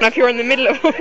Now if you're in the middle of